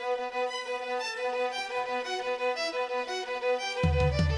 Thank you.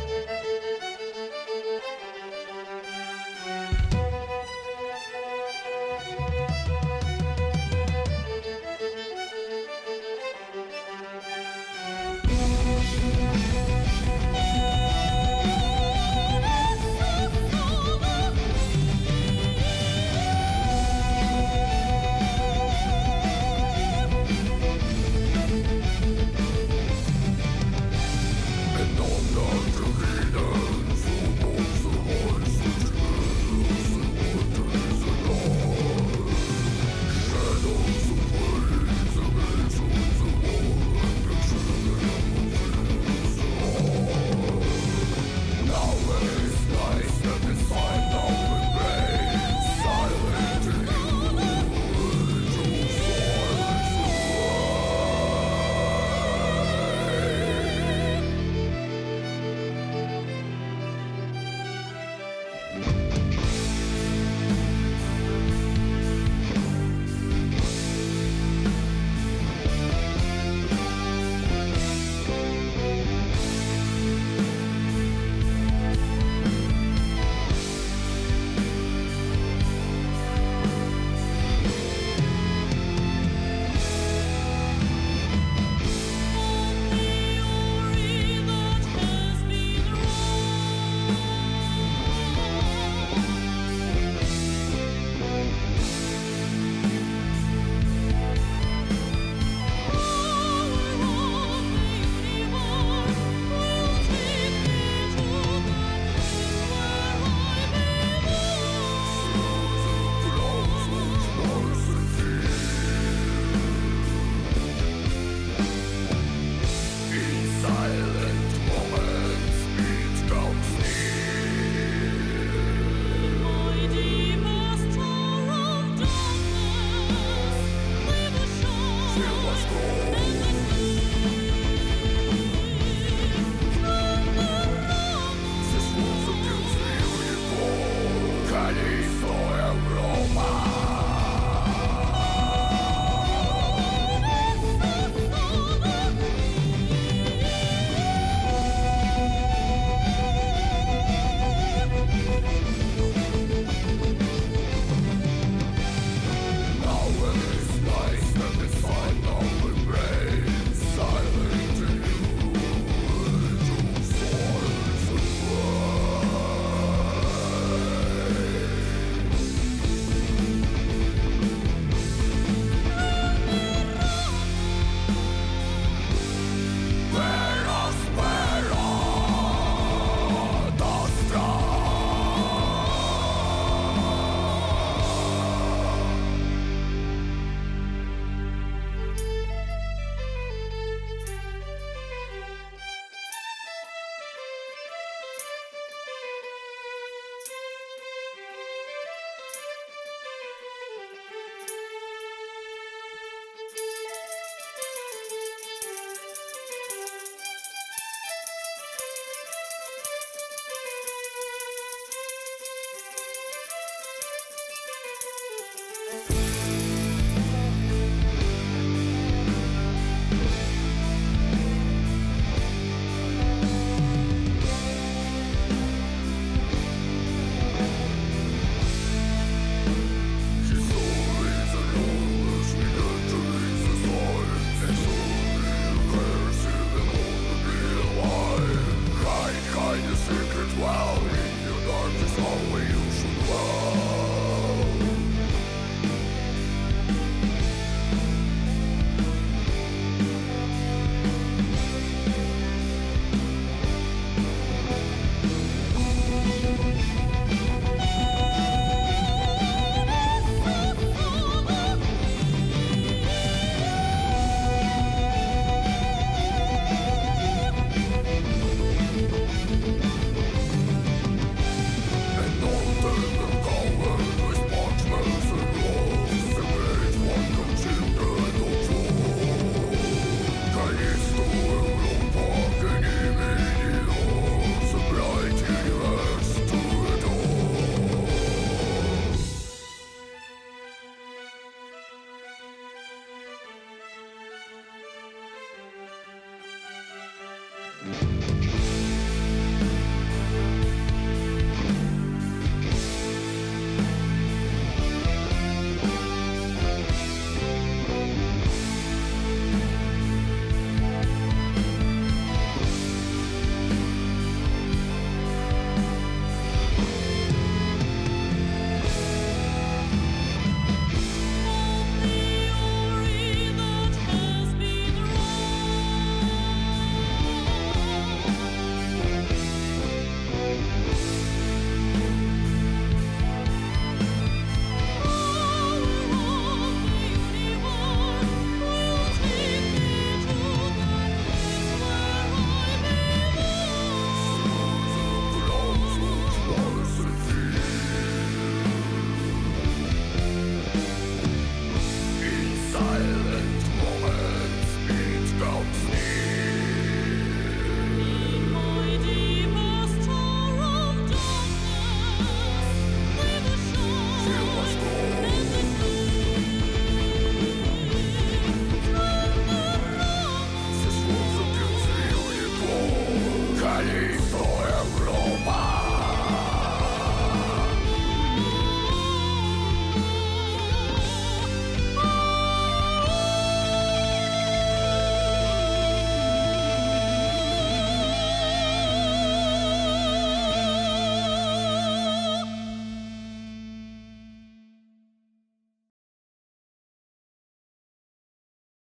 Podcast.